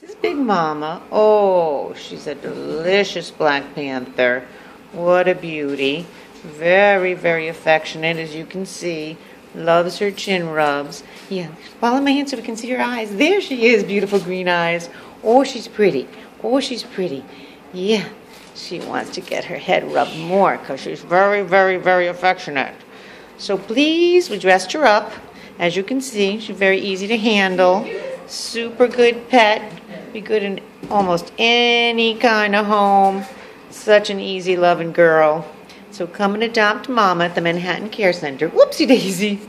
This is Big Mama. Oh, she's a delicious Black Panther. What a beauty. Very, very affectionate, as you can see. Loves her chin rubs. Yeah, follow my hand so we can see her eyes. There she is, beautiful green eyes. Oh, she's pretty. Oh, she's pretty. Yeah, she wants to get her head rubbed more because she's very, very, very affectionate. So please, we dressed her up. As you can see, she's very easy to handle. Super good pet. Be good in almost any kind of home. Such an easy loving girl. So come and adopt Mama at the Manhattan Care Center. Whoopsie daisy.